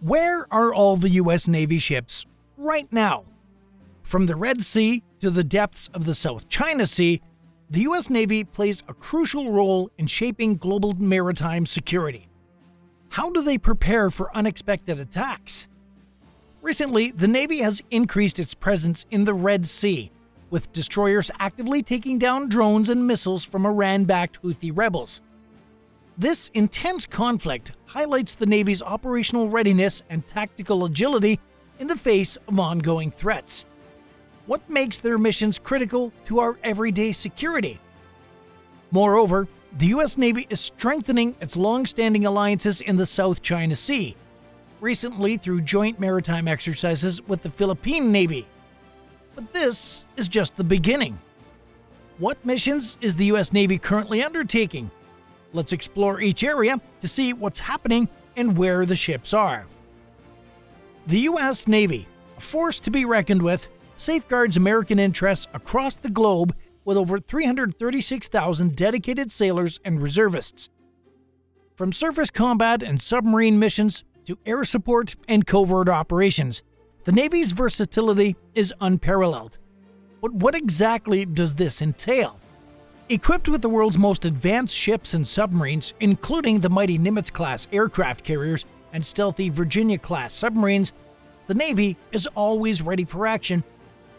Where are all the US Navy ships right now? From the Red Sea to the depths of the South China Sea, the US Navy plays a crucial role in shaping global maritime security. How do they prepare for unexpected attacks? Recently, the Navy has increased its presence in the Red Sea, with destroyers actively taking down drones and missiles from Iran backed Houthi rebels. This intense conflict highlights the Navy's operational readiness and tactical agility in the face of ongoing threats. What makes their missions critical to our everyday security? Moreover, the U.S. Navy is strengthening its long standing alliances in the South China Sea, recently through joint maritime exercises with the Philippine Navy. But this is just the beginning. What missions is the U.S. Navy currently undertaking? Let's explore each area to see what's happening and where the ships are. The U.S. Navy, a force to be reckoned with, safeguards American interests across the globe with over 336,000 dedicated sailors and reservists. From surface combat and submarine missions to air support and covert operations, the Navy's versatility is unparalleled. But what exactly does this entail? Equipped with the world's most advanced ships and submarines, including the mighty Nimitz class aircraft carriers and stealthy Virginia class submarines, the Navy is always ready for action,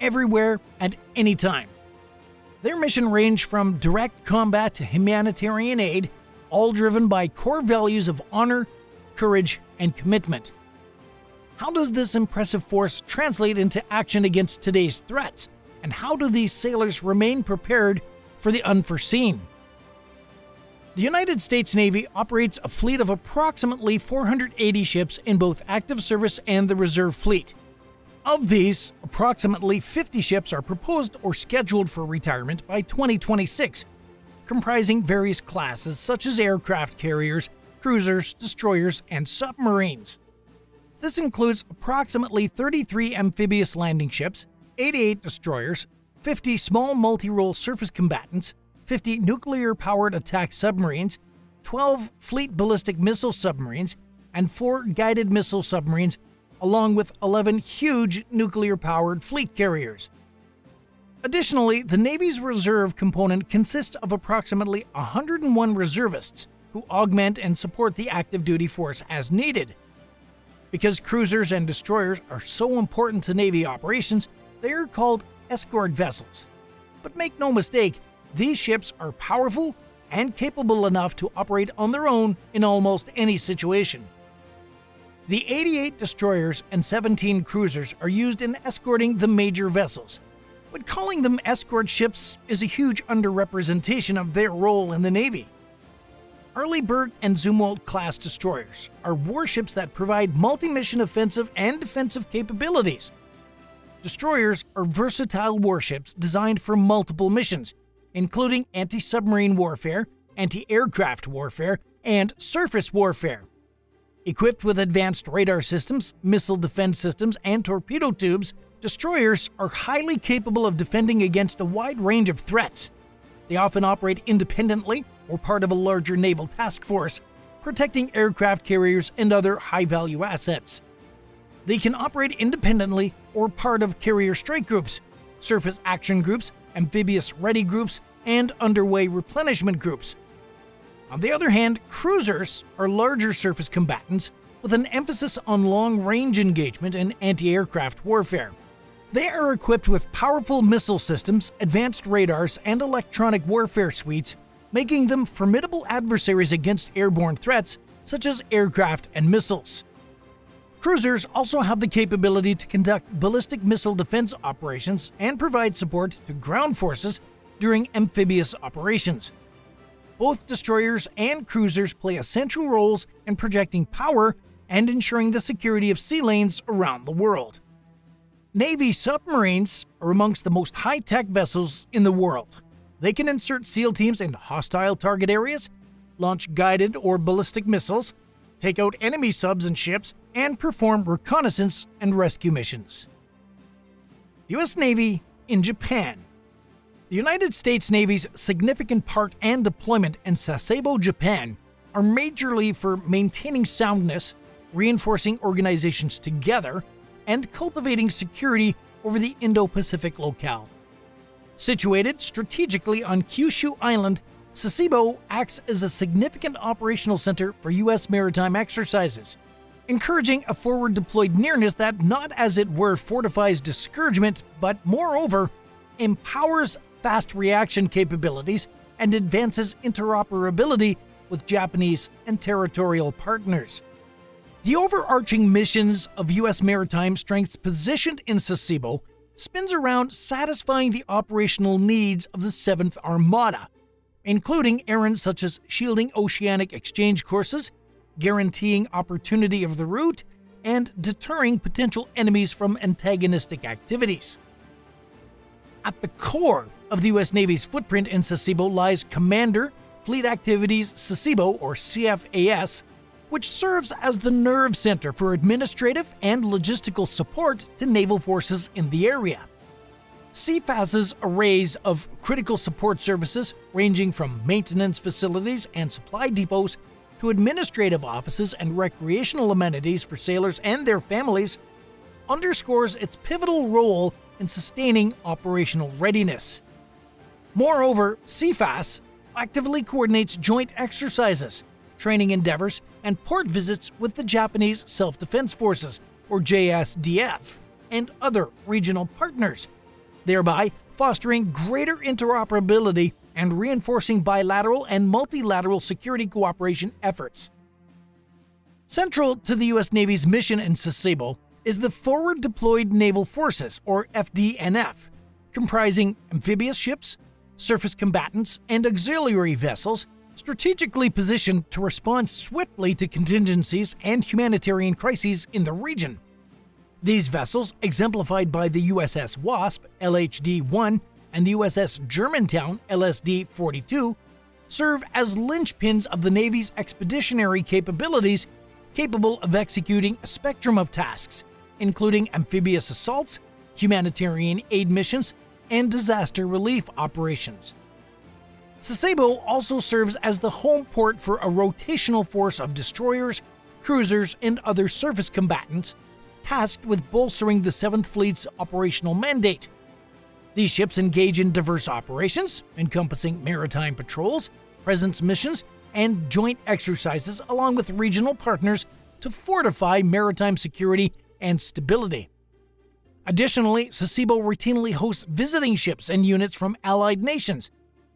everywhere and any time. Their mission range from direct combat to humanitarian aid, all driven by core values of honor, courage, and commitment. How does this impressive force translate into action against today's threats? And how do these sailors remain prepared for the unforeseen. The United States Navy operates a fleet of approximately 480 ships in both active service and the reserve fleet. Of these, approximately 50 ships are proposed or scheduled for retirement by 2026, comprising various classes such as aircraft carriers, cruisers, destroyers, and submarines. This includes approximately 33 amphibious landing ships, 88 destroyers, 50 small multi-role surface combatants, 50 nuclear-powered attack submarines, 12 fleet ballistic missile submarines, and 4 guided missile submarines, along with 11 huge nuclear-powered fleet carriers. Additionally, the Navy's reserve component consists of approximately 101 reservists who augment and support the active duty force as needed. Because cruisers and destroyers are so important to Navy operations, they are called escort vessels. But make no mistake, these ships are powerful and capable enough to operate on their own in almost any situation. The 88 destroyers and 17 cruisers are used in escorting the major vessels, but calling them escort ships is a huge underrepresentation of their role in the Navy. Arleigh and Zumwalt class destroyers are warships that provide multi mission offensive and defensive capabilities Destroyers are versatile warships designed for multiple missions, including anti submarine warfare, anti aircraft warfare, and surface warfare. Equipped with advanced radar systems, missile defense systems, and torpedo tubes, destroyers are highly capable of defending against a wide range of threats. They often operate independently or part of a larger naval task force, protecting aircraft carriers and other high value assets. They can operate independently or part of carrier strike groups, surface action groups, amphibious ready groups, and underway replenishment groups. On the other hand, cruisers are larger surface combatants with an emphasis on long range engagement and anti aircraft warfare. They are equipped with powerful missile systems, advanced radars, and electronic warfare suites, making them formidable adversaries against airborne threats such as aircraft and missiles. Cruisers also have the capability to conduct ballistic missile defense operations and provide support to ground forces during amphibious operations. Both destroyers and cruisers play essential roles in projecting power and ensuring the security of sea lanes around the world. Navy submarines are amongst the most high-tech vessels in the world. They can insert SEAL teams in hostile target areas, launch guided or ballistic missiles, take out enemy subs and ships, and perform reconnaissance and rescue missions. U.S. Navy in Japan. The United States Navy's significant part and deployment in Sasebo, Japan are majorly for maintaining soundness, reinforcing organizations together and cultivating security over the Indo Pacific locale. Situated strategically on Kyushu Island, Sasebo acts as a significant operational center for U.S. maritime exercises, encouraging a forward deployed nearness that not as it were fortifies discouragement, but moreover, empowers fast reaction capabilities and advances interoperability with Japanese and territorial partners. The overarching missions of U.S. maritime strengths positioned in Sasebo spins around satisfying the operational needs of the 7th Armada, including errands such as shielding oceanic exchange courses, guaranteeing opportunity of the route, and deterring potential enemies from antagonistic activities. At the core of the U.S. Navy's footprint in Sasebo lies Commander Fleet Activities Sasebo, or CFAS, which serves as the nerve center for administrative and logistical support to naval forces in the area. CFAS's arrays of critical support services, ranging from maintenance facilities and supply depots to administrative offices and recreational amenities for sailors and their families, underscores its pivotal role in sustaining operational readiness. Moreover, CFAS actively coordinates joint exercises, training endeavors, and port visits with the Japanese Self Defense Forces, or JSDF, and other regional partners, thereby fostering greater interoperability and reinforcing bilateral and multilateral security cooperation efforts. Central to the U.S. Navy's mission in Sasebo is the Forward Deployed Naval Forces, or FDNF, comprising amphibious ships, surface combatants, and auxiliary vessels strategically positioned to respond swiftly to contingencies and humanitarian crises in the region. These vessels, exemplified by the USS Wasp LHD 1 and the USS Germantown LSD 42, serve as linchpins of the Navy's expeditionary capabilities, capable of executing a spectrum of tasks, including amphibious assaults, humanitarian aid missions, and disaster relief operations. Sasebo also serves as the home port for a rotational force of destroyers, cruisers, and other surface combatants tasked with bolstering the 7th Fleet's operational mandate. These ships engage in diverse operations, encompassing maritime patrols, presence missions, and joint exercises along with regional partners to fortify maritime security and stability. Additionally, Sasebo routinely hosts visiting ships and units from allied nations,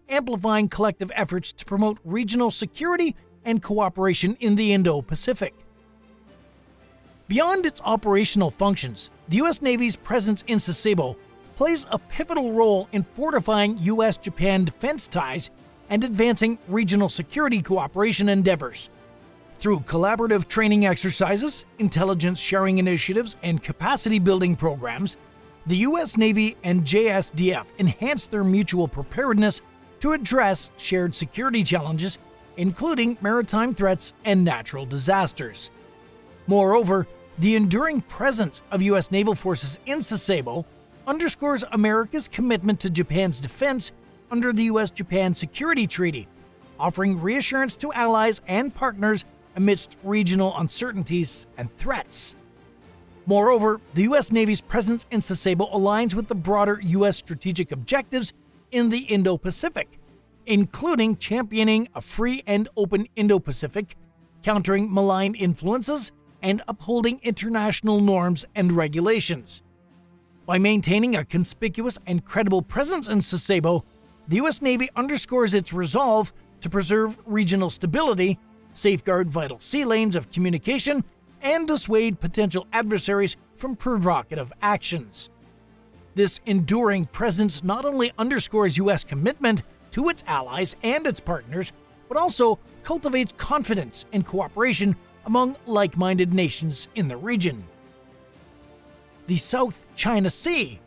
amplifying collective efforts to promote regional security and cooperation in the Indo Pacific. Beyond its operational functions, the U.S. Navy's presence in Sasebo plays a pivotal role in fortifying U.S. Japan defense ties and advancing regional security cooperation endeavors. Through collaborative training exercises, intelligence sharing initiatives, and capacity building programs, the U.S. Navy and JSDF enhance their mutual preparedness to address shared security challenges, including maritime threats and natural disasters. Moreover, the enduring presence of U.S. naval forces in Sasebo underscores America's commitment to Japan's defense under the U.S. Japan Security Treaty, offering reassurance to allies and partners amidst regional uncertainties and threats. Moreover, the U.S. Navy's presence in Sasebo aligns with the broader U.S. strategic objectives in the Indo Pacific, including championing a free and open Indo Pacific, countering malign influences, and upholding international norms and regulations. By maintaining a conspicuous and credible presence in Sasebo, the U.S. Navy underscores its resolve to preserve regional stability safeguard vital sea lanes of communication, and dissuade potential adversaries from provocative actions. This enduring presence not only underscores U.S. commitment to its allies and its partners, but also cultivates confidence and cooperation among like minded nations in the region. The South China Sea.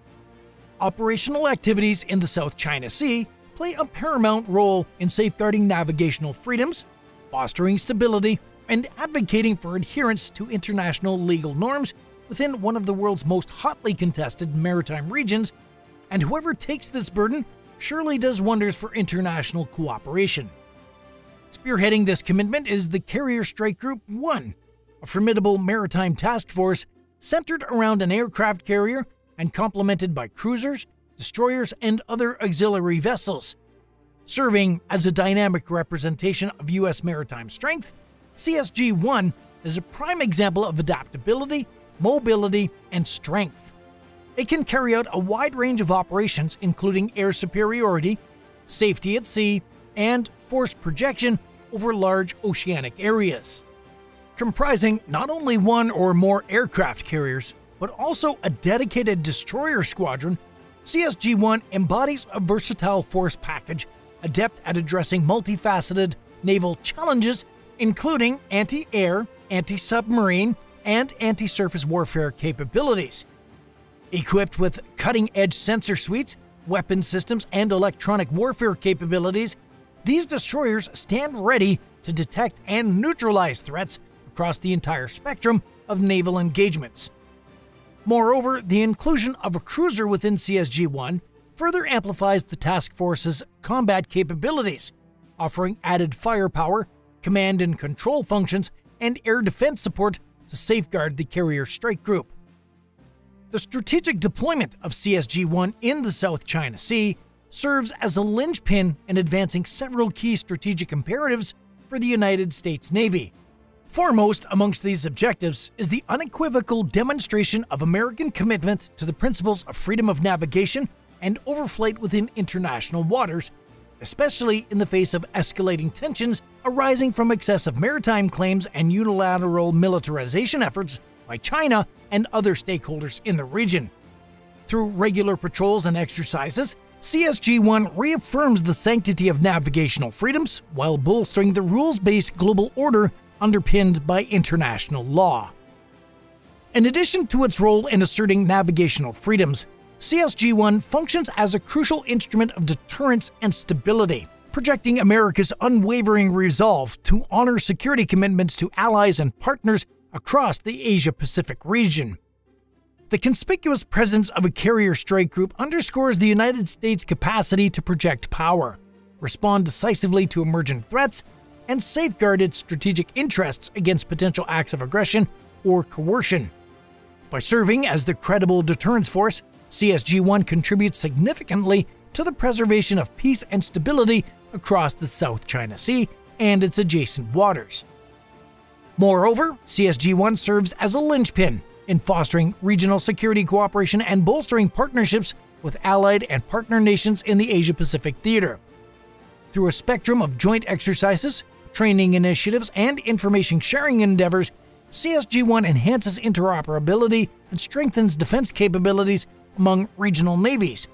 Operational activities in the South China Sea play a paramount role in safeguarding navigational freedoms, fostering stability, and advocating for adherence to international legal norms within one of the world's most hotly contested maritime regions, and whoever takes this burden surely does wonders for international cooperation. Spearheading this commitment is the Carrier Strike Group 1, a formidable maritime task force centered around an aircraft carrier and complemented by cruisers, destroyers, and other auxiliary vessels. Serving as a dynamic representation of U.S. maritime strength, CSG 1 is a prime example of adaptability, mobility, and strength. It can carry out a wide range of operations, including air superiority, safety at sea, and force projection over large oceanic areas. Comprising not only one or more aircraft carriers, but also a dedicated destroyer squadron, CSG 1 embodies a versatile force package adept at addressing multifaceted naval challenges, including anti air, anti submarine, and anti surface warfare capabilities. Equipped with cutting edge sensor suites, weapon systems, and electronic warfare capabilities, these destroyers stand ready to detect and neutralize threats across the entire spectrum of naval engagements. Moreover, the inclusion of a cruiser within CSG 1 further amplifies the task force's combat capabilities, offering added firepower, command and control functions, and air defense support to safeguard the carrier strike group. The strategic deployment of CSG 1 in the South China Sea serves as a linchpin in advancing several key strategic imperatives for the United States Navy. Foremost amongst these objectives is the unequivocal demonstration of American commitment to the principles of freedom of navigation and overflight within international waters, especially in the face of escalating tensions arising from excessive maritime claims and unilateral militarization efforts by China and other stakeholders in the region. Through regular patrols and exercises, CSG 1 reaffirms the sanctity of navigational freedoms while bolstering the rules based global order underpinned by international law. In addition to its role in asserting navigational freedoms, CSG 1 functions as a crucial instrument of deterrence and stability, projecting America's unwavering resolve to honor security commitments to allies and partners across the Asia Pacific region. The conspicuous presence of a carrier strike group underscores the United States' capacity to project power, respond decisively to emergent threats, and safeguard its strategic interests against potential acts of aggression or coercion. By serving as the credible deterrence force, CSG 1 contributes significantly to the preservation of peace and stability across the South China Sea and its adjacent waters. Moreover, CSG 1 serves as a linchpin in fostering regional security cooperation and bolstering partnerships with allied and partner nations in the Asia Pacific theater. Through a spectrum of joint exercises, training initiatives, and information sharing endeavors, CSG 1 enhances interoperability and strengthens defense capabilities among regional navies,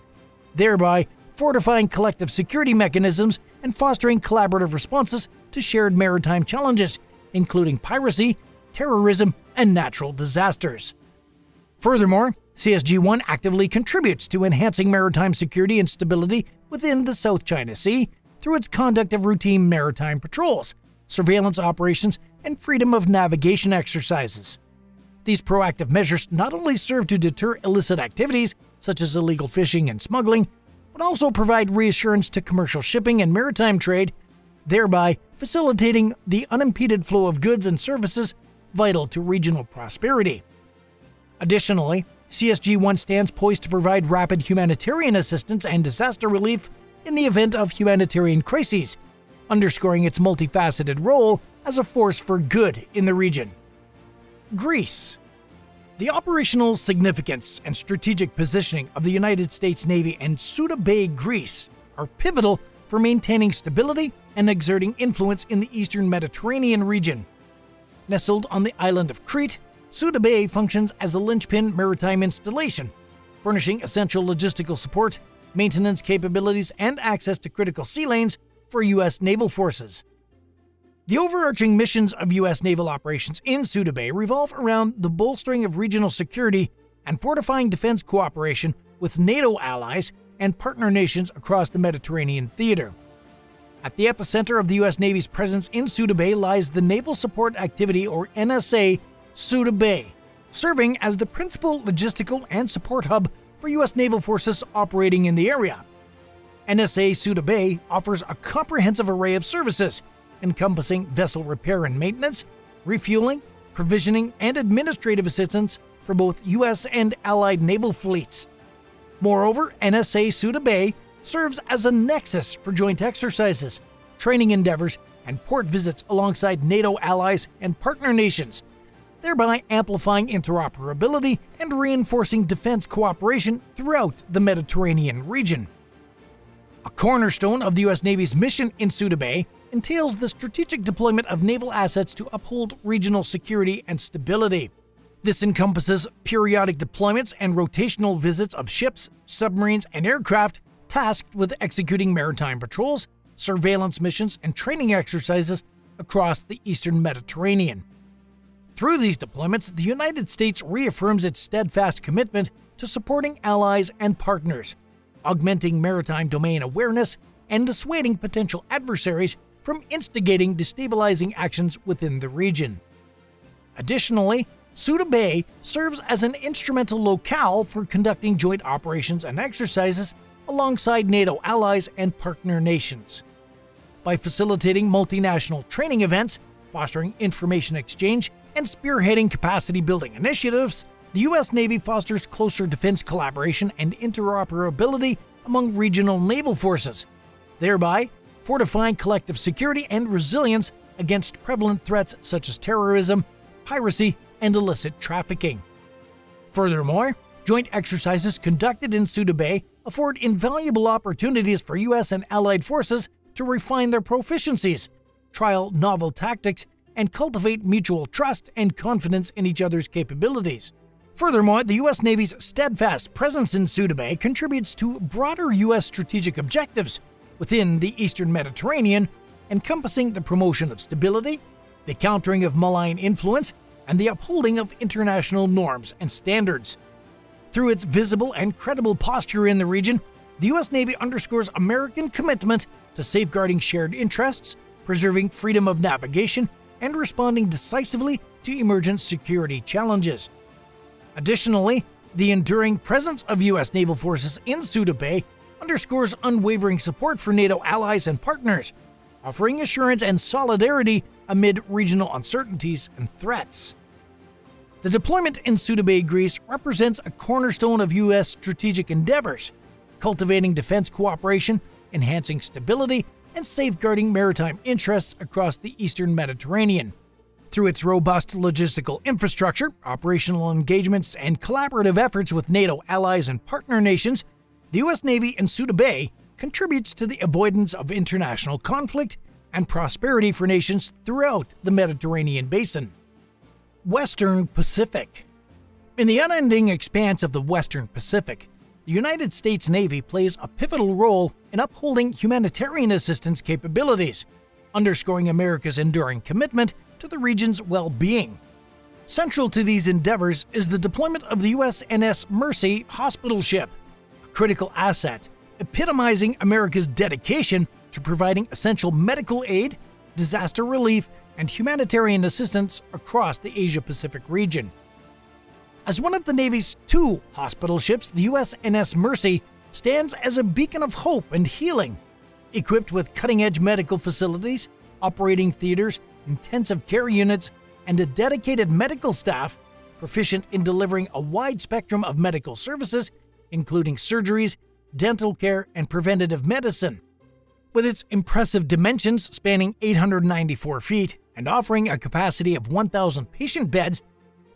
thereby fortifying collective security mechanisms and fostering collaborative responses to shared maritime challenges, including piracy, terrorism, and natural disasters. Furthermore, CSG 1 actively contributes to enhancing maritime security and stability within the South China Sea through its conduct of routine maritime patrols, surveillance operations, and freedom of navigation exercises. These proactive measures not only serve to deter illicit activities, such as illegal fishing and smuggling, but also provide reassurance to commercial shipping and maritime trade, thereby facilitating the unimpeded flow of goods and services vital to regional prosperity. Additionally, CSG 1 stands poised to provide rapid humanitarian assistance and disaster relief in the event of humanitarian crises, underscoring its multifaceted role as a force for good in the region. Greece. The operational significance and strategic positioning of the United States Navy and Suda Bay, Greece, are pivotal for maintaining stability and exerting influence in the eastern Mediterranean region. Nestled on the island of Crete, Suda Bay functions as a linchpin maritime installation, furnishing essential logistical support, maintenance capabilities, and access to critical sea lanes for U.S. naval forces. The overarching missions of U.S. naval operations in Suda Bay revolve around the bolstering of regional security and fortifying defense cooperation with NATO allies and partner nations across the Mediterranean theater. At the epicenter of the U.S. Navy's presence in Suda Bay lies the Naval Support Activity, or NSA, Suda Bay, serving as the principal logistical and support hub for U.S. naval forces operating in the area. NSA Suda Bay offers a comprehensive array of services, encompassing vessel repair and maintenance, refueling, provisioning, and administrative assistance for both U.S. and allied naval fleets. Moreover, NSA Suda Bay serves as a nexus for joint exercises, training endeavors, and port visits alongside NATO allies and partner nations, thereby amplifying interoperability and reinforcing defense cooperation throughout the Mediterranean region. A cornerstone of the U.S. Navy's mission in Suda Bay entails the strategic deployment of naval assets to uphold regional security and stability. This encompasses periodic deployments and rotational visits of ships, submarines, and aircraft tasked with executing maritime patrols, surveillance missions, and training exercises across the eastern Mediterranean. Through these deployments, the United States reaffirms its steadfast commitment to supporting allies and partners, augmenting maritime domain awareness, and dissuading potential adversaries from instigating destabilizing actions within the region. Additionally, Suda Bay serves as an instrumental locale for conducting joint operations and exercises alongside NATO allies and partner nations. By facilitating multinational training events, fostering information exchange, and spearheading capacity building initiatives, the U.S. Navy fosters closer defense collaboration and interoperability among regional naval forces, thereby fortifying collective security and resilience against prevalent threats such as terrorism, piracy, and illicit trafficking. Furthermore, joint exercises conducted in Suda Bay afford invaluable opportunities for U.S. and allied forces to refine their proficiencies, trial novel tactics, and cultivate mutual trust and confidence in each other's capabilities. Furthermore, the U.S. Navy's steadfast presence in Suda Bay contributes to broader U.S. strategic objectives within the eastern Mediterranean, encompassing the promotion of stability, the countering of malign influence, and the upholding of international norms and standards. Through its visible and credible posture in the region, the U.S. Navy underscores American commitment to safeguarding shared interests, preserving freedom of navigation, and responding decisively to emergent security challenges. Additionally, the enduring presence of U.S. naval forces in Suda Bay underscores unwavering support for NATO allies and partners, offering assurance and solidarity amid regional uncertainties and threats. The deployment in Suda Bay, Greece represents a cornerstone of U.S. strategic endeavors, cultivating defense cooperation, enhancing stability, and safeguarding maritime interests across the eastern Mediterranean. Through its robust logistical infrastructure, operational engagements, and collaborative efforts with NATO allies and partner nations, the U.S. Navy in Suda Bay contributes to the avoidance of international conflict and prosperity for nations throughout the Mediterranean basin. Western Pacific In the unending expanse of the Western Pacific, the United States Navy plays a pivotal role in upholding humanitarian assistance capabilities, underscoring America's enduring commitment to the region's well being. Central to these endeavors is the deployment of the USNS Mercy hospital ship, a critical asset epitomizing America's dedication to providing essential medical aid, disaster relief, and humanitarian assistance across the Asia Pacific region. As one of the Navy's two hospital ships, the USNS Mercy stands as a beacon of hope and healing. Equipped with cutting edge medical facilities, operating theaters, intensive care units, and a dedicated medical staff proficient in delivering a wide spectrum of medical services, including surgeries, dental care, and preventative medicine. With its impressive dimensions spanning 894 feet and offering a capacity of 1,000 patient beds,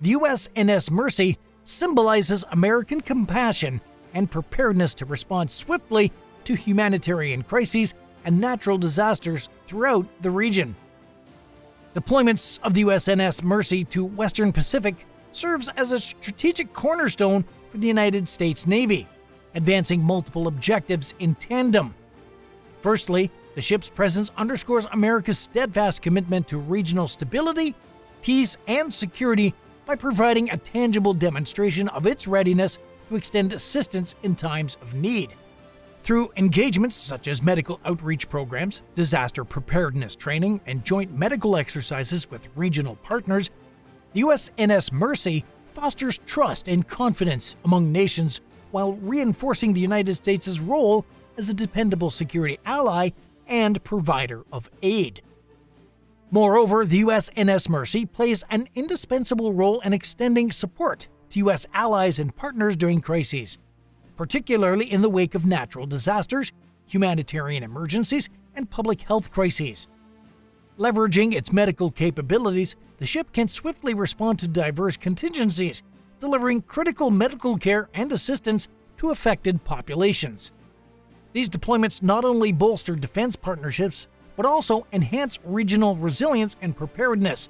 the USNS Mercy symbolizes American compassion and preparedness to respond swiftly to humanitarian crises and natural disasters throughout the region. Deployments of the USNS Mercy to Western Pacific serves as a strategic cornerstone for the United States Navy, advancing multiple objectives in tandem. Firstly, the ship's presence underscores America's steadfast commitment to regional stability, peace, and security by providing a tangible demonstration of its readiness to extend assistance in times of need. Through engagements such as medical outreach programs, disaster preparedness training, and joint medical exercises with regional partners, the USNS Mercy fosters trust and confidence among nations while reinforcing the United States' role as a dependable security ally and provider of aid. Moreover, the USNS Mercy plays an indispensable role in extending support to U.S. allies and partners during crises, particularly in the wake of natural disasters, humanitarian emergencies, and public health crises. Leveraging its medical capabilities, the ship can swiftly respond to diverse contingencies, delivering critical medical care and assistance to affected populations. These deployments not only bolster defense partnerships, but also enhance regional resilience and preparedness,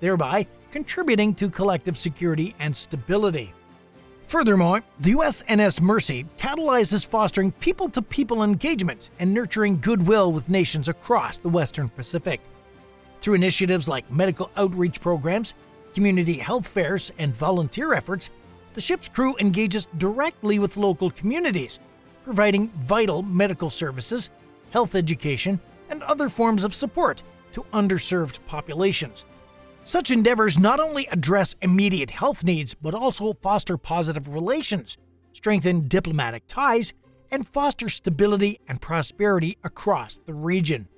thereby contributing to collective security and stability. Furthermore, the USNS Mercy catalyzes fostering people to people engagements and nurturing goodwill with nations across the Western Pacific. Through initiatives like medical outreach programs, community health fairs, and volunteer efforts, the ship's crew engages directly with local communities, providing vital medical services, health education, and other forms of support to underserved populations. Such endeavors not only address immediate health needs, but also foster positive relations, strengthen diplomatic ties, and foster stability and prosperity across the region.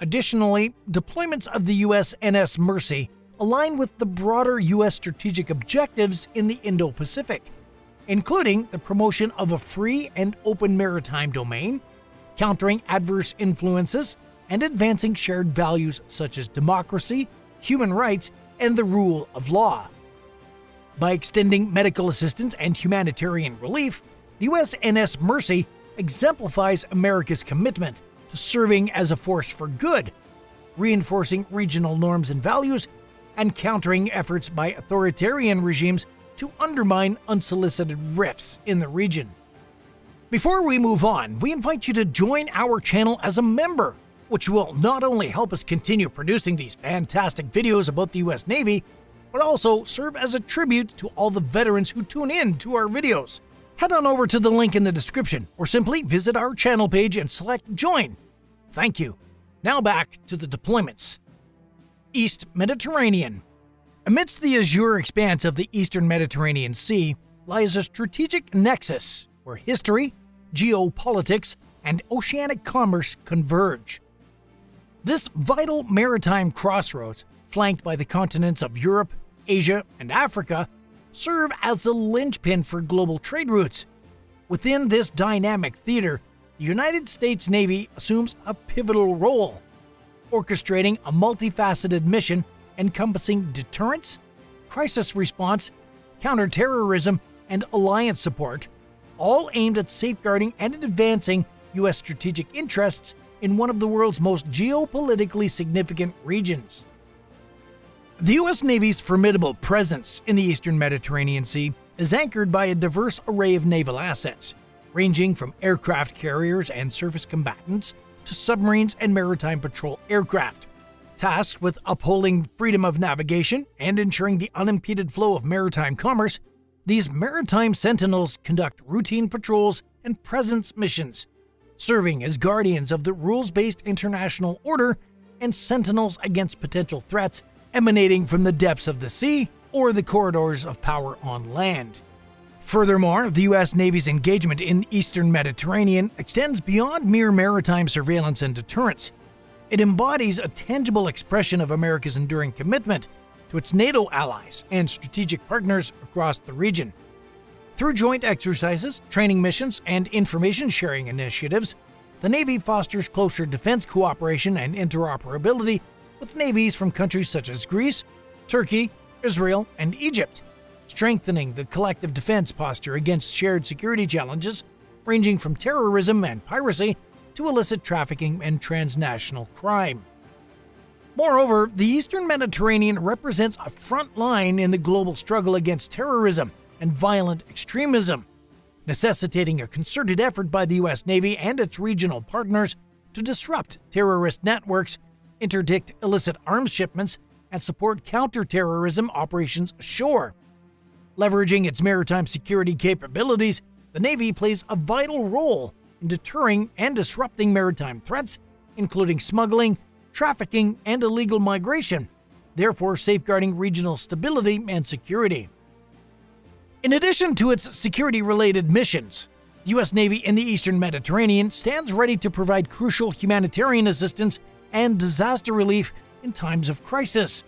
Additionally, deployments of the USNS Mercy align with the broader U.S. strategic objectives in the Indo Pacific, including the promotion of a free and open maritime domain, countering adverse influences, and advancing shared values such as democracy, human rights, and the rule of law. By extending medical assistance and humanitarian relief, the USNS Mercy exemplifies America's commitment to serving as a force for good, reinforcing regional norms and values, and countering efforts by authoritarian regimes to undermine unsolicited rifts in the region. Before we move on, we invite you to join our channel as a member, which will not only help us continue producing these fantastic videos about the US Navy, but also serve as a tribute to all the veterans who tune in to our videos. Head on over to the link in the description, or simply visit our channel page and select Join. Thank you. Now back to the deployments. East Mediterranean. Amidst the azure expanse of the eastern Mediterranean Sea lies a strategic nexus where history, geopolitics, and oceanic commerce converge. This vital maritime crossroads, flanked by the continents of Europe, Asia, and Africa, serve as a linchpin for global trade routes. Within this dynamic theater, the United States Navy assumes a pivotal role, orchestrating a multifaceted mission encompassing deterrence, crisis response, counterterrorism, and alliance support all aimed at safeguarding and advancing U.S. strategic interests in one of the world's most geopolitically significant regions. The U.S. Navy's formidable presence in the eastern Mediterranean Sea is anchored by a diverse array of naval assets, ranging from aircraft carriers and surface combatants to submarines and maritime patrol aircraft. Tasked with upholding freedom of navigation and ensuring the unimpeded flow of maritime commerce, these maritime sentinels conduct routine patrols and presence missions, serving as guardians of the rules based international order and sentinels against potential threats emanating from the depths of the sea or the corridors of power on land. Furthermore, the U.S. Navy's engagement in the eastern Mediterranean extends beyond mere maritime surveillance and deterrence. It embodies a tangible expression of America's enduring commitment to its NATO allies and strategic partners across the region. Through joint exercises, training missions, and information sharing initiatives, the Navy fosters closer defense cooperation and interoperability with navies from countries such as Greece, Turkey, Israel, and Egypt, strengthening the collective defense posture against shared security challenges ranging from terrorism and piracy to illicit trafficking and transnational crime. Moreover, the Eastern Mediterranean represents a front line in the global struggle against terrorism and violent extremism, necessitating a concerted effort by the U.S. Navy and its regional partners to disrupt terrorist networks, interdict illicit arms shipments, and support counterterrorism operations ashore. Leveraging its maritime security capabilities, the Navy plays a vital role in deterring and disrupting maritime threats, including smuggling, trafficking, and illegal migration, therefore safeguarding regional stability and security. In addition to its security related missions, the U.S. Navy in the Eastern Mediterranean stands ready to provide crucial humanitarian assistance and disaster relief in times of crisis.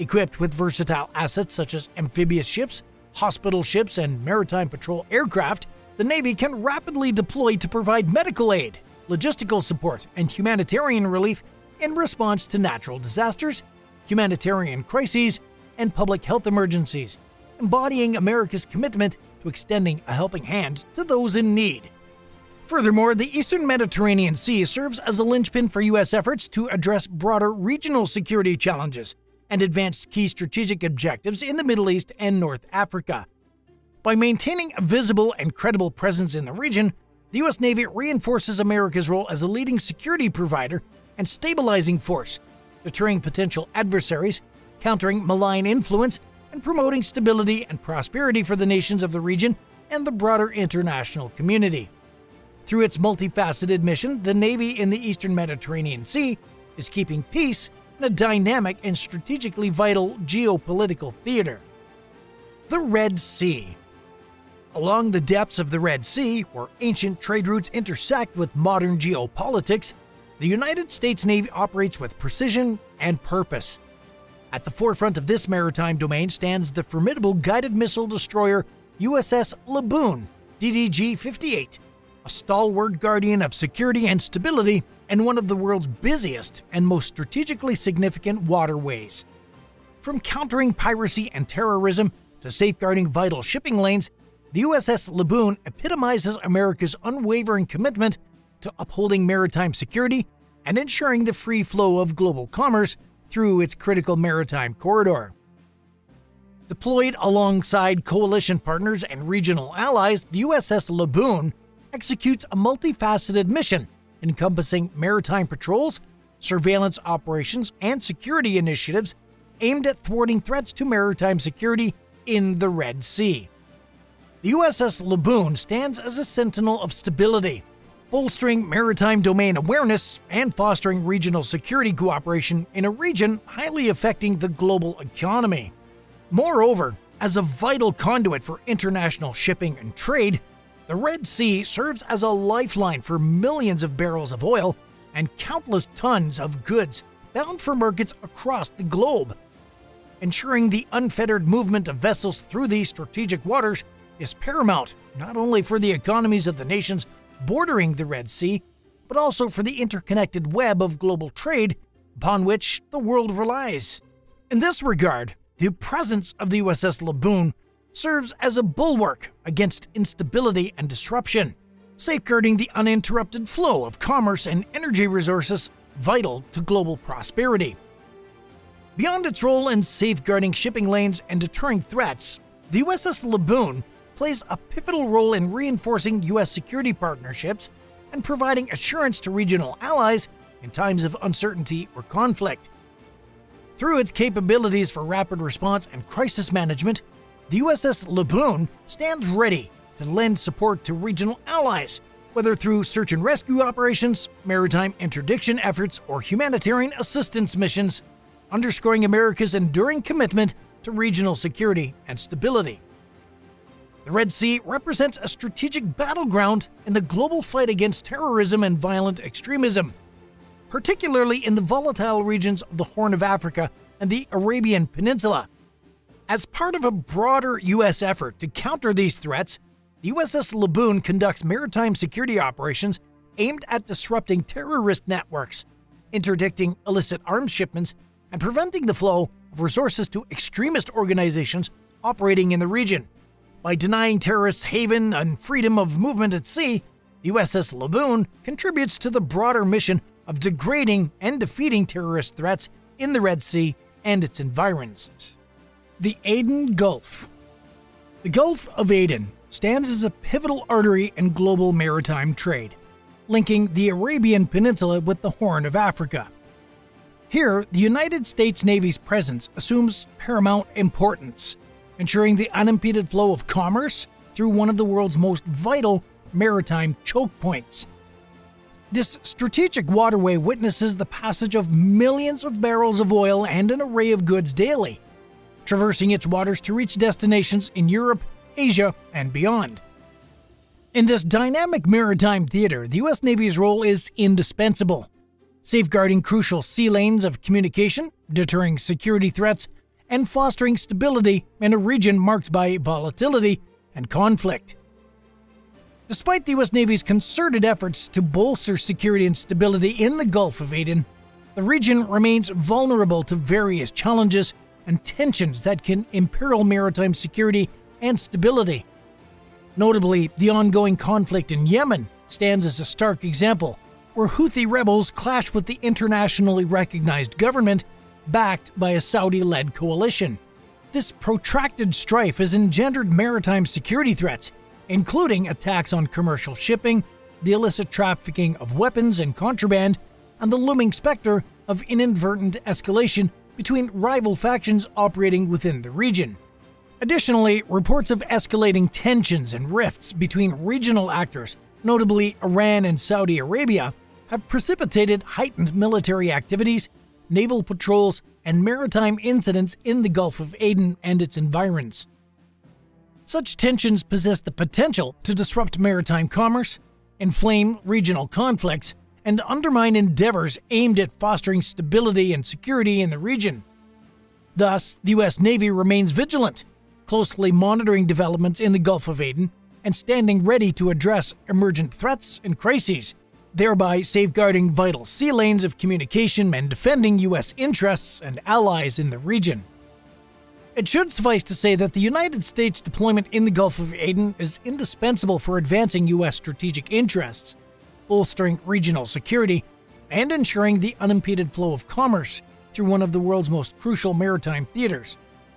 Equipped with versatile assets such as amphibious ships, hospital ships, and maritime patrol aircraft, the Navy can rapidly deploy to provide medical aid, logistical support, and humanitarian relief in response to natural disasters, humanitarian crises, and public health emergencies, embodying America's commitment to extending a helping hand to those in need. Furthermore, the Eastern Mediterranean Sea serves as a linchpin for U.S. efforts to address broader regional security challenges and advance key strategic objectives in the Middle East and North Africa. By maintaining a visible and credible presence in the region, the U.S. Navy reinforces America's role as a leading security provider and stabilizing force, deterring potential adversaries, countering malign influence, and promoting stability and prosperity for the nations of the region and the broader international community. Through its multifaceted mission, the Navy in the Eastern Mediterranean Sea is keeping peace in a dynamic and strategically vital geopolitical theater. The Red Sea. Along the depths of the Red Sea, where ancient trade routes intersect with modern geopolitics, the United States Navy operates with precision and purpose. At the forefront of this maritime domain stands the formidable guided missile destroyer USS Laboon, DDG 58, a stalwart guardian of security and stability and one of the world's busiest and most strategically significant waterways. From countering piracy and terrorism to safeguarding vital shipping lanes, the USS Laboon epitomizes America's unwavering commitment to upholding maritime security and ensuring the free flow of global commerce through its critical maritime corridor. Deployed alongside coalition partners and regional allies, the USS Laboon executes a multifaceted mission encompassing maritime patrols, surveillance operations, and security initiatives aimed at thwarting threats to maritime security in the Red Sea. The USS Laboon stands as a sentinel of stability, bolstering maritime domain awareness and fostering regional security cooperation in a region highly affecting the global economy. Moreover, as a vital conduit for international shipping and trade, the Red Sea serves as a lifeline for millions of barrels of oil and countless tons of goods bound for markets across the globe. Ensuring the unfettered movement of vessels through these strategic waters is paramount not only for the economies of the nations bordering the Red Sea, but also for the interconnected web of global trade upon which the world relies. In this regard, the presence of the USS Laboon serves as a bulwark against instability and disruption, safeguarding the uninterrupted flow of commerce and energy resources vital to global prosperity. Beyond its role in safeguarding shipping lanes and deterring threats, the USS Laboon plays a pivotal role in reinforcing U.S. security partnerships and providing assurance to regional allies in times of uncertainty or conflict. Through its capabilities for rapid response and crisis management, the USS Laboon stands ready to lend support to regional allies, whether through search and rescue operations, maritime interdiction efforts, or humanitarian assistance missions, underscoring America's enduring commitment to regional security and stability. The Red Sea represents a strategic battleground in the global fight against terrorism and violent extremism, particularly in the volatile regions of the Horn of Africa and the Arabian Peninsula. As part of a broader U.S. effort to counter these threats, the USS Laboon conducts maritime security operations aimed at disrupting terrorist networks, interdicting illicit arms shipments, and preventing the flow of resources to extremist organizations operating in the region. By denying terrorists haven and freedom of movement at sea, the USS Laboon contributes to the broader mission of degrading and defeating terrorist threats in the Red Sea and its environs. The Aden Gulf. The Gulf of Aden stands as a pivotal artery in global maritime trade, linking the Arabian Peninsula with the Horn of Africa. Here, the United States Navy's presence assumes paramount importance, ensuring the unimpeded flow of commerce through one of the world's most vital maritime choke points. This strategic waterway witnesses the passage of millions of barrels of oil and an array of goods daily, traversing its waters to reach destinations in Europe, Asia, and beyond. In this dynamic maritime theater, the U.S. Navy's role is indispensable. safeguarding crucial sea lanes of communication, deterring security threats, and fostering stability in a region marked by volatility and conflict. Despite the U.S. Navy's concerted efforts to bolster security and stability in the Gulf of Aden, the region remains vulnerable to various challenges and tensions that can imperil maritime security and stability. Notably, the ongoing conflict in Yemen stands as a stark example, where Houthi rebels clash with the internationally recognized government backed by a Saudi led coalition. This protracted strife has engendered maritime security threats, including attacks on commercial shipping, the illicit trafficking of weapons and contraband, and the looming specter of inadvertent escalation between rival factions operating within the region. Additionally, reports of escalating tensions and rifts between regional actors, notably Iran and Saudi Arabia, have precipitated heightened military activities, naval patrols, and maritime incidents in the Gulf of Aden and its environs. Such tensions possess the potential to disrupt maritime commerce, inflame regional conflicts, and undermine endeavors aimed at fostering stability and security in the region. Thus, the U.S. Navy remains vigilant, closely monitoring developments in the Gulf of Aden and standing ready to address emergent threats and crises, thereby safeguarding vital sea lanes of communication and defending U.S. interests and allies in the region. It should suffice to say that the United States deployment in the Gulf of Aden is indispensable for advancing U.S. strategic interests, bolstering regional security, and ensuring the unimpeded flow of commerce through one of the world's most crucial maritime theaters.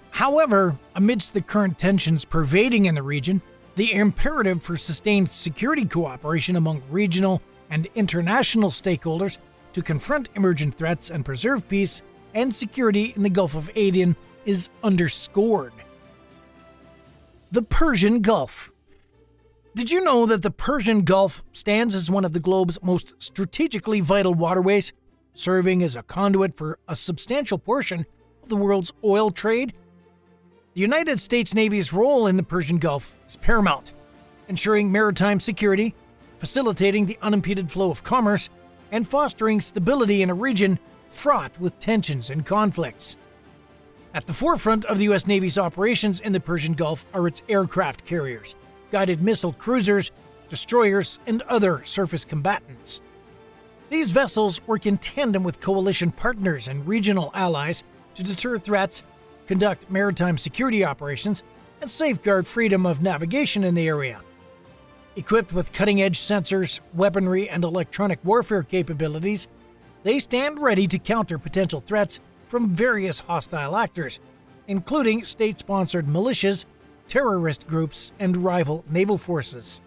However, amidst the current tensions pervading in the region, the imperative for sustained security cooperation among regional and international stakeholders to confront emergent threats and preserve peace and security in the Gulf of Aden is underscored. The Persian Gulf. Did you know that the Persian Gulf stands as one of the globe's most strategically vital waterways, serving as a conduit for a substantial portion of the world's oil trade? The United States Navy's role in the Persian Gulf is paramount, ensuring maritime security, facilitating the unimpeded flow of commerce, and fostering stability in a region fraught with tensions and conflicts. At the forefront of the U.S. Navy's operations in the Persian Gulf are its aircraft carriers, guided missile cruisers, destroyers, and other surface combatants. These vessels work in tandem with coalition partners and regional allies to deter threats, conduct maritime security operations, and safeguard freedom of navigation in the area. Equipped with cutting edge sensors, weaponry, and electronic warfare capabilities, they stand ready to counter potential threats from various hostile actors, including state sponsored militias, terrorist groups, and rival naval forces.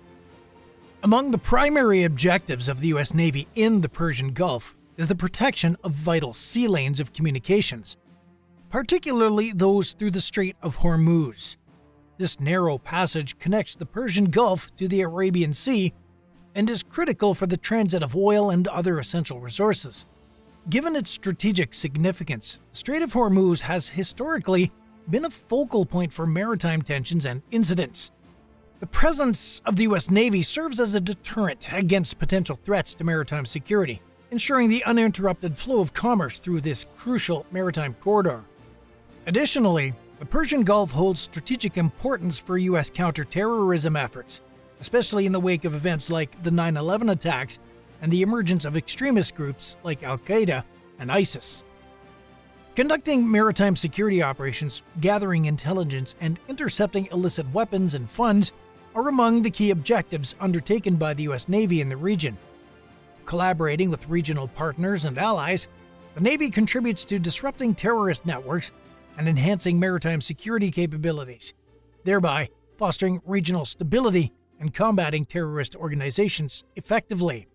Among the primary objectives of the U.S. Navy in the Persian Gulf is the protection of vital sea lanes of communications, particularly those through the Strait of Hormuz. This narrow passage connects the Persian Gulf to the Arabian Sea and is critical for the transit of oil and other essential resources. Given its strategic significance, the Strait of Hormuz has historically been a focal point for maritime tensions and incidents. The presence of the U.S. Navy serves as a deterrent against potential threats to maritime security, ensuring the uninterrupted flow of commerce through this crucial maritime corridor. Additionally, the Persian Gulf holds strategic importance for U.S. counterterrorism efforts, especially in the wake of events like the 9 11 attacks and the emergence of extremist groups like Al Qaeda and ISIS. Conducting maritime security operations, gathering intelligence, and intercepting illicit weapons and funds are among the key objectives undertaken by the U.S. Navy in the region. Collaborating with regional partners and allies, the Navy contributes to disrupting terrorist networks and enhancing maritime security capabilities, thereby fostering regional stability and combating terrorist organizations effectively.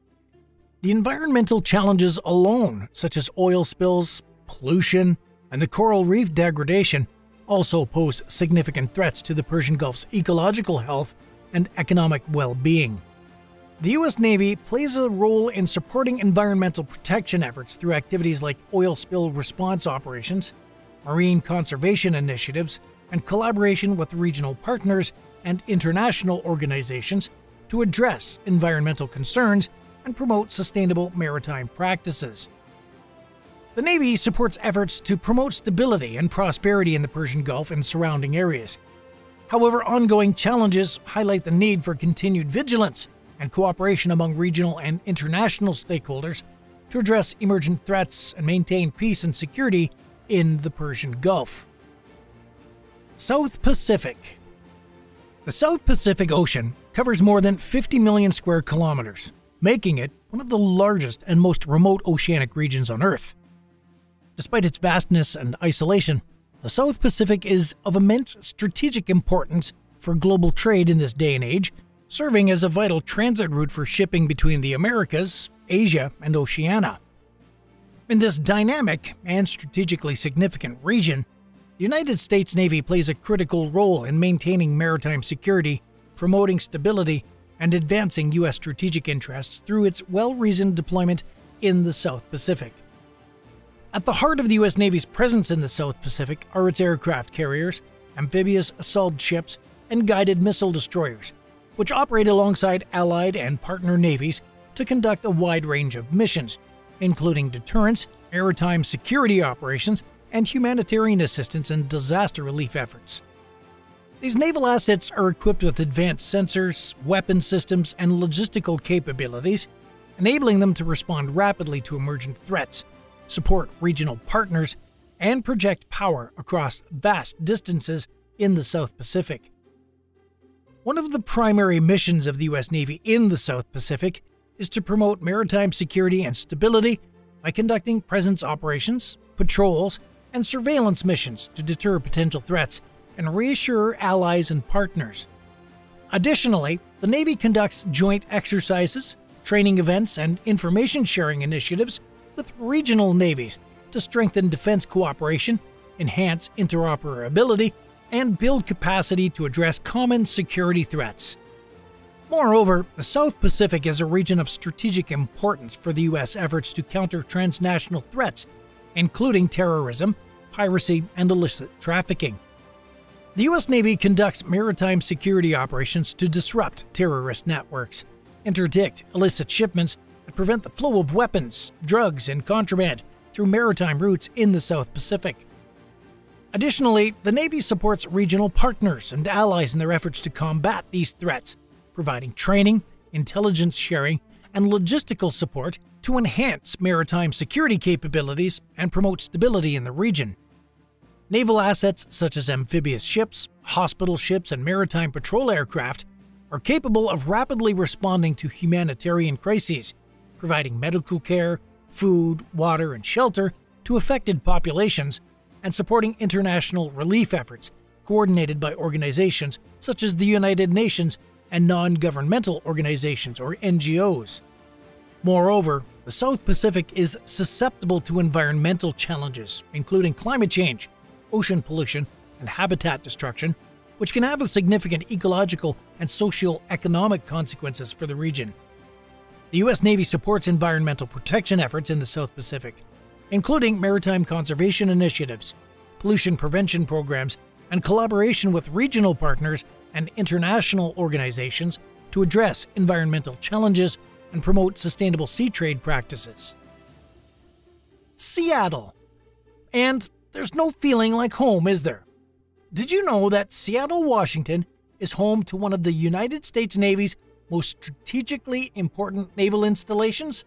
The environmental challenges alone, such as oil spills, pollution, and the coral reef degradation, also pose significant threats to the Persian Gulf's ecological health and economic well being. The U.S. Navy plays a role in supporting environmental protection efforts through activities like oil spill response operations, marine conservation initiatives, and collaboration with regional partners and international organizations to address environmental concerns and promote sustainable maritime practices. The Navy supports efforts to promote stability and prosperity in the Persian Gulf and surrounding areas. However, ongoing challenges highlight the need for continued vigilance and cooperation among regional and international stakeholders to address emergent threats and maintain peace and security in the Persian Gulf. South Pacific The South Pacific Ocean covers more than 50 million square kilometers, making it one of the largest and most remote oceanic regions on Earth. Despite its vastness and isolation, the South Pacific is of immense strategic importance for global trade in this day and age, serving as a vital transit route for shipping between the Americas, Asia, and Oceania. In this dynamic and strategically significant region, the United States Navy plays a critical role in maintaining maritime security, promoting stability, and advancing U.S. strategic interests through its well reasoned deployment in the South Pacific. At the heart of the U.S. Navy's presence in the South Pacific are its aircraft carriers, amphibious assault ships, and guided missile destroyers, which operate alongside allied and partner navies to conduct a wide range of missions, including deterrence, maritime security operations, and humanitarian assistance and disaster relief efforts. These naval assets are equipped with advanced sensors, weapon systems, and logistical capabilities, enabling them to respond rapidly to emergent threats support regional partners, and project power across vast distances in the South Pacific. One of the primary missions of the U.S. Navy in the South Pacific is to promote maritime security and stability by conducting presence operations, patrols, and surveillance missions to deter potential threats and reassure allies and partners. Additionally, the Navy conducts joint exercises, training events, and information sharing initiatives with regional navies to strengthen defense cooperation, enhance interoperability, and build capacity to address common security threats. Moreover, the South Pacific is a region of strategic importance for the U.S. efforts to counter transnational threats, including terrorism, piracy, and illicit trafficking. The U.S. Navy conducts maritime security operations to disrupt terrorist networks, interdict illicit shipments, and prevent the flow of weapons, drugs, and contraband through maritime routes in the South Pacific. Additionally, the Navy supports regional partners and allies in their efforts to combat these threats, providing training, intelligence sharing, and logistical support to enhance maritime security capabilities and promote stability in the region. Naval assets such as amphibious ships, hospital ships, and maritime patrol aircraft are capable of rapidly responding to humanitarian crises providing medical care, food, water, and shelter to affected populations, and supporting international relief efforts coordinated by organizations such as the United Nations and non governmental organizations or NGOs. Moreover, the South Pacific is susceptible to environmental challenges, including climate change, ocean pollution, and habitat destruction, which can have significant ecological and socio-economic consequences for the region. The U.S. Navy supports environmental protection efforts in the South Pacific, including maritime conservation initiatives, pollution prevention programs, and collaboration with regional partners and international organizations to address environmental challenges and promote sustainable sea trade practices. Seattle. And there's no feeling like home, is there? Did you know that Seattle, Washington is home to one of the United States Navy's most strategically important naval installations?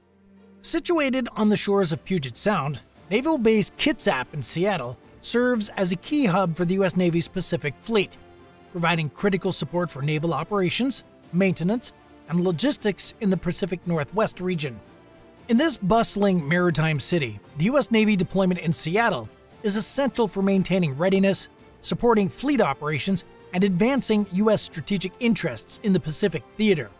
Situated on the shores of Puget Sound, Naval Base Kitsap in Seattle serves as a key hub for the U.S. Navy's Pacific Fleet, providing critical support for naval operations, maintenance, and logistics in the Pacific Northwest region. In this bustling maritime city, the U.S. Navy deployment in Seattle is essential for maintaining readiness, supporting fleet operations, and advancing U.S. strategic interests in the Pacific theater.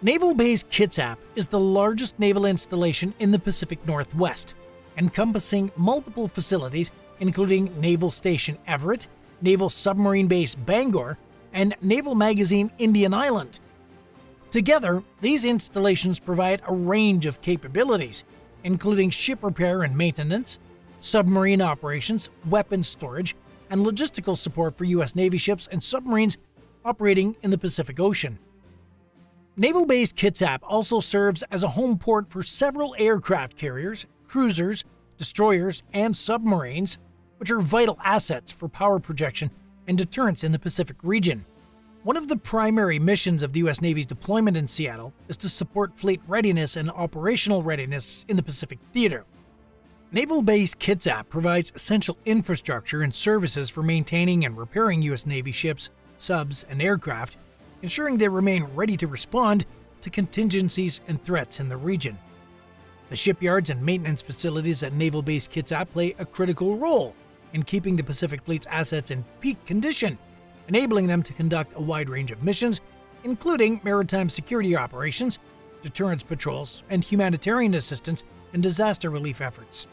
Naval Base Kitsap is the largest naval installation in the Pacific Northwest, encompassing multiple facilities including Naval Station Everett, Naval Submarine Base Bangor, and Naval Magazine Indian Island. Together, these installations provide a range of capabilities, including ship repair and maintenance, submarine operations, weapons storage, and logistical support for U.S. Navy ships and submarines operating in the Pacific Ocean. Naval Base Kitsap also serves as a home port for several aircraft carriers, cruisers, destroyers, and submarines, which are vital assets for power projection and deterrence in the Pacific region. One of the primary missions of the U.S. Navy's deployment in Seattle is to support fleet readiness and operational readiness in the Pacific Theater. Naval Base Kitsap provides essential infrastructure and services for maintaining and repairing U.S. Navy ships, subs, and aircraft, ensuring they remain ready to respond to contingencies and threats in the region. The shipyards and maintenance facilities at Naval Base Kitsap play a critical role in keeping the Pacific Fleet's assets in peak condition enabling them to conduct a wide range of missions, including maritime security operations, deterrence patrols, and humanitarian assistance and disaster relief efforts.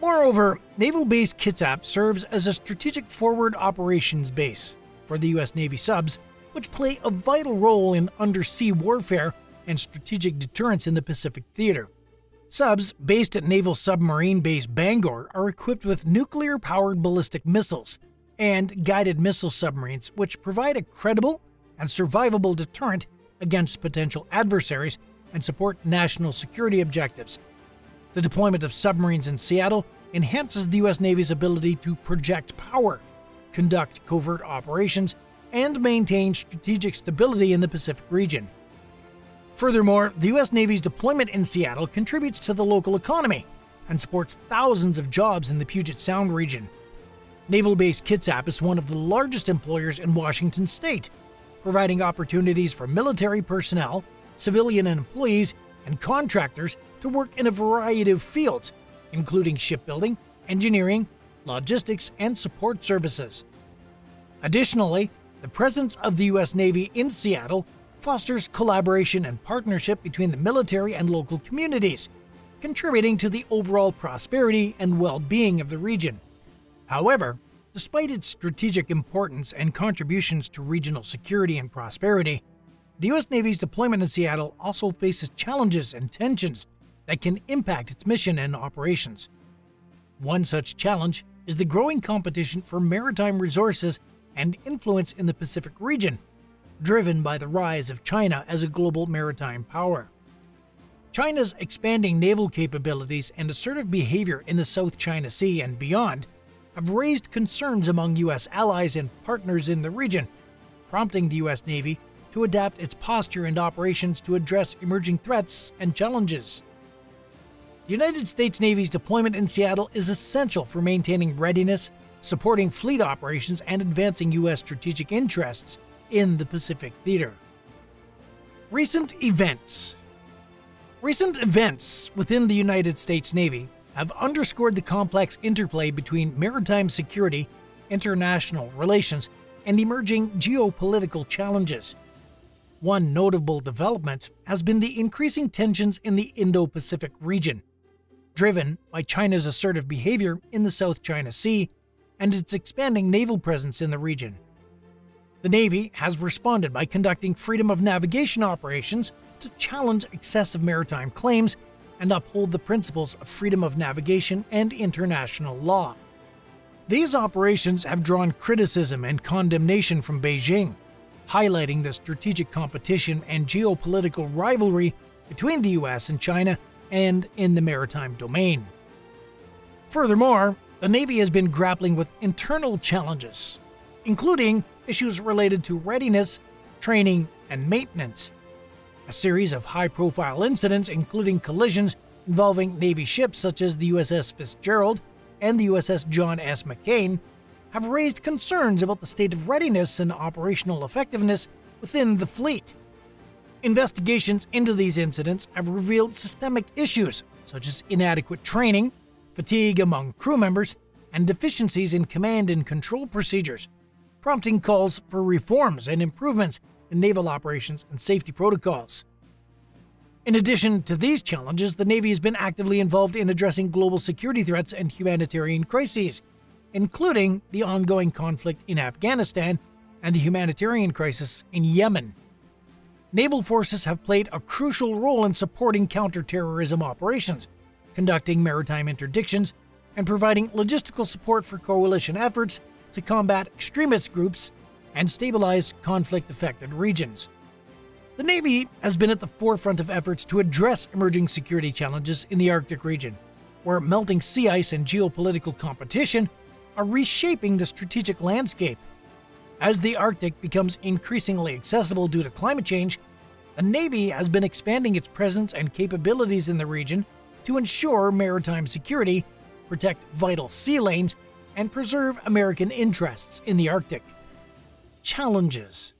Moreover, Naval Base Kitsap serves as a strategic forward operations base for the U.S. Navy subs, which play a vital role in undersea warfare and strategic deterrence in the Pacific theater. Subs based at Naval Submarine Base Bangor are equipped with nuclear powered ballistic missiles and guided missile submarines, which provide a credible and survivable deterrent against potential adversaries and support national security objectives. The deployment of submarines in Seattle enhances the U.S. Navy's ability to project power, conduct covert operations, and maintain strategic stability in the Pacific region. Furthermore, the U.S. Navy's deployment in Seattle contributes to the local economy and supports thousands of jobs in the Puget Sound region, Naval Base Kitsap is one of the largest employers in Washington state, providing opportunities for military personnel, civilian employees, and contractors to work in a variety of fields, including shipbuilding, engineering, logistics, and support services. Additionally, the presence of the U.S. Navy in Seattle fosters collaboration and partnership between the military and local communities, contributing to the overall prosperity and well being of the region. However, despite its strategic importance and contributions to regional security and prosperity, the U.S. Navy's deployment in Seattle also faces challenges and tensions that can impact its mission and operations. One such challenge is the growing competition for maritime resources and influence in the Pacific region, driven by the rise of China as a global maritime power. China's expanding naval capabilities and assertive behavior in the South China Sea and beyond have raised concerns among U.S. allies and partners in the region, prompting the U.S. Navy to adapt its posture and operations to address emerging threats and challenges. The United States Navy's deployment in Seattle is essential for maintaining readiness, supporting fleet operations, and advancing U.S. strategic interests in the Pacific theater. Recent events Recent events within the United States Navy have underscored the complex interplay between maritime security, international relations, and emerging geopolitical challenges. One notable development has been the increasing tensions in the Indo Pacific region, driven by China's assertive behavior in the South China Sea and its expanding naval presence in the region. The Navy has responded by conducting freedom of navigation operations to challenge excessive maritime claims and uphold the principles of freedom of navigation and international law. These operations have drawn criticism and condemnation from Beijing, highlighting the strategic competition and geopolitical rivalry between the US and China and in the maritime domain. Furthermore, the Navy has been grappling with internal challenges, including issues related to readiness, training, and maintenance, a series of high profile incidents, including collisions involving Navy ships such as the USS Fitzgerald and the USS John S. McCain, have raised concerns about the state of readiness and operational effectiveness within the fleet. Investigations into these incidents have revealed systemic issues such as inadequate training, fatigue among crew members, and deficiencies in command and control procedures, prompting calls for reforms and improvements in naval operations and safety protocols. In addition to these challenges, the Navy has been actively involved in addressing global security threats and humanitarian crises, including the ongoing conflict in Afghanistan and the humanitarian crisis in Yemen. Naval forces have played a crucial role in supporting counterterrorism operations, conducting maritime interdictions, and providing logistical support for coalition efforts to combat extremist groups and stabilize conflict affected regions. The Navy has been at the forefront of efforts to address emerging security challenges in the Arctic region, where melting sea ice and geopolitical competition are reshaping the strategic landscape. As the Arctic becomes increasingly accessible due to climate change, the Navy has been expanding its presence and capabilities in the region to ensure maritime security, protect vital sea lanes, and preserve American interests in the Arctic. Challenges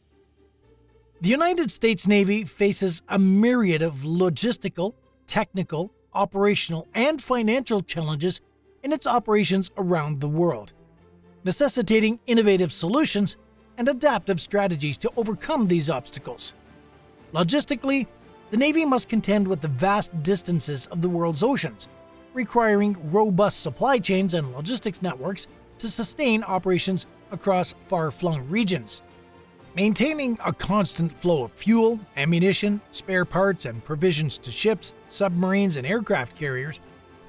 The United States Navy faces a myriad of logistical, technical, operational, and financial challenges in its operations around the world, necessitating innovative solutions and adaptive strategies to overcome these obstacles. Logistically, the Navy must contend with the vast distances of the world's oceans, requiring robust supply chains and logistics networks to sustain operations across far flung regions. Maintaining a constant flow of fuel, ammunition, spare parts, and provisions to ships, submarines, and aircraft carriers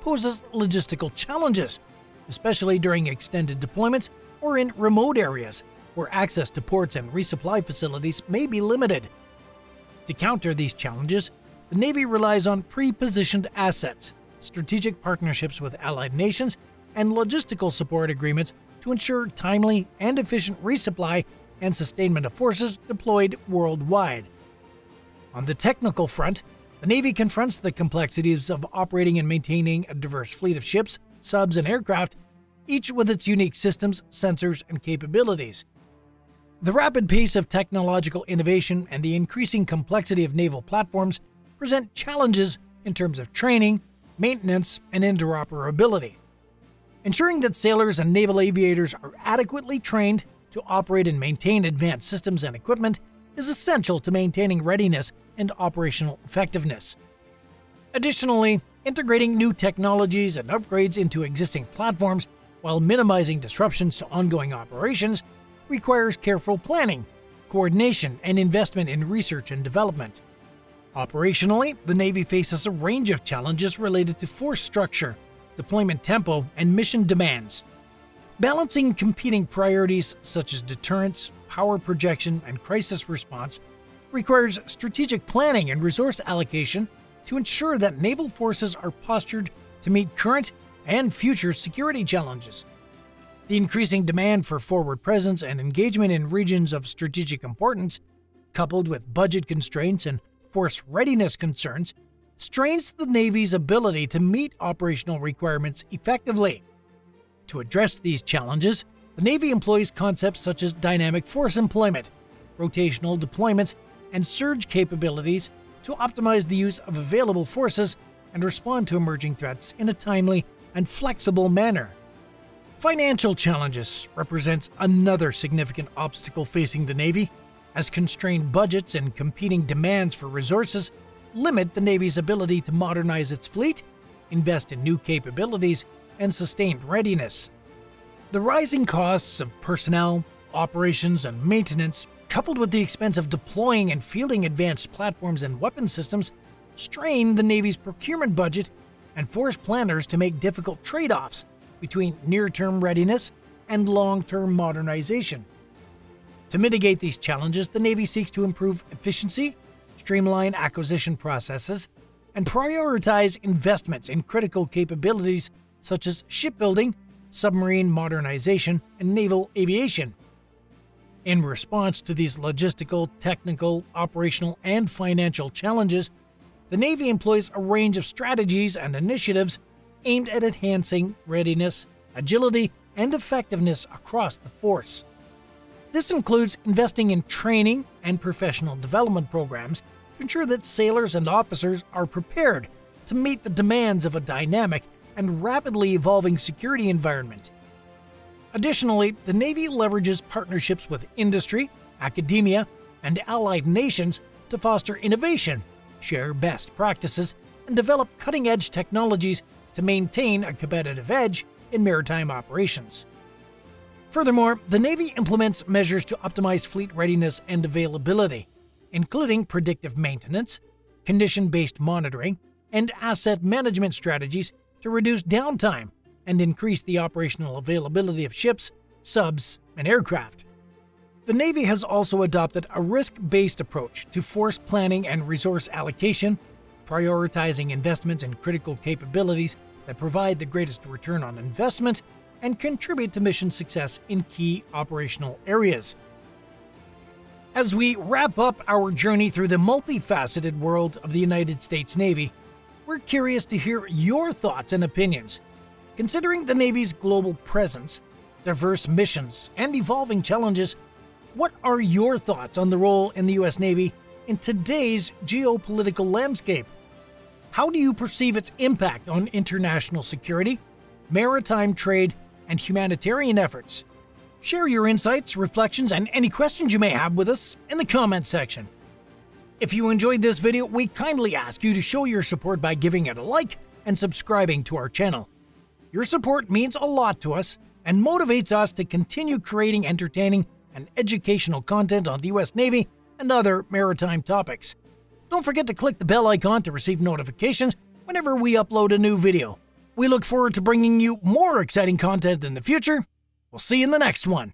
poses logistical challenges, especially during extended deployments or in remote areas where access to ports and resupply facilities may be limited. To counter these challenges, the Navy relies on pre positioned assets, strategic partnerships with allied nations, and logistical support agreements to ensure timely and efficient resupply and sustainment of forces deployed worldwide. On the technical front, the Navy confronts the complexities of operating and maintaining a diverse fleet of ships, subs, and aircraft, each with its unique systems, sensors, and capabilities. The rapid pace of technological innovation and the increasing complexity of naval platforms present challenges in terms of training, maintenance, and interoperability. Ensuring that sailors and naval aviators are adequately trained to operate and maintain advanced systems and equipment is essential to maintaining readiness and operational effectiveness. Additionally, integrating new technologies and upgrades into existing platforms while minimizing disruptions to ongoing operations requires careful planning, coordination, and investment in research and development. Operationally, the Navy faces a range of challenges related to force structure, deployment tempo, and mission demands. Balancing competing priorities such as deterrence, power projection, and crisis response requires strategic planning and resource allocation to ensure that naval forces are postured to meet current and future security challenges. The increasing demand for forward presence and engagement in regions of strategic importance, coupled with budget constraints and force readiness concerns, strains the Navy's ability to meet operational requirements effectively. To address these challenges, the Navy employs concepts such as dynamic force employment, rotational deployments, and surge capabilities to optimize the use of available forces and respond to emerging threats in a timely and flexible manner. Financial challenges represents another significant obstacle facing the Navy, as constrained budgets and competing demands for resources limit the Navy's ability to modernize its fleet, invest in new capabilities, and sustain readiness. The rising costs of personnel, operations, and maintenance, coupled with the expense of deploying and fielding advanced platforms and weapon systems, strain the Navy's procurement budget and force planners to make difficult trade offs between near term readiness and long term modernization. To mitigate these challenges, the Navy seeks to improve efficiency, streamline acquisition processes, and prioritize investments in critical capabilities such as shipbuilding, submarine modernization, and naval aviation. In response to these logistical, technical, operational, and financial challenges, the Navy employs a range of strategies and initiatives aimed at enhancing readiness, agility, and effectiveness across the force. This includes investing in training and professional development programs to ensure that sailors and officers are prepared to meet the demands of a dynamic and rapidly evolving security environment. Additionally, the Navy leverages partnerships with industry, academia, and allied nations to foster innovation, share best practices, and develop cutting edge technologies to maintain a competitive edge in maritime operations. Furthermore, the Navy implements measures to optimize fleet readiness and availability, including predictive maintenance, condition based monitoring, and asset management strategies to reduce downtime and increase the operational availability of ships, subs, and aircraft. The Navy has also adopted a risk based approach to force planning and resource allocation, prioritizing investments in critical capabilities that provide the greatest return on investment and contribute to mission success in key operational areas. As we wrap up our journey through the multifaceted world of the United States Navy, we're curious to hear your thoughts and opinions. Considering the Navy's global presence, diverse missions, and evolving challenges, what are your thoughts on the role in the U.S. Navy in today's geopolitical landscape? How do you perceive its impact on international security, maritime trade, and humanitarian efforts? Share your insights, reflections, and any questions you may have with us in the comments section. If you enjoyed this video, we kindly ask you to show your support by giving it a like and subscribing to our channel. Your support means a lot to us and motivates us to continue creating entertaining and educational content on the U.S. Navy and other maritime topics. Don't forget to click the bell icon to receive notifications whenever we upload a new video. We look forward to bringing you more exciting content in the future. We'll see you in the next one.